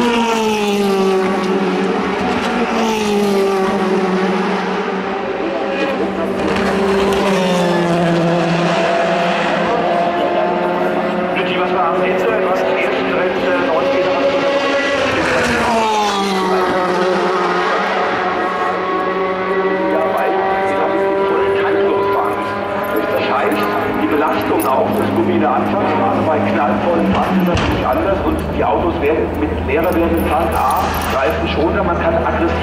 Thank. Auch des Gummi der Anfangsphase bei knallvollen Fahrten natürlich anders. Und die Autos werden mit leerer werdenden Fahrt A greifen schon, man kann aggressiver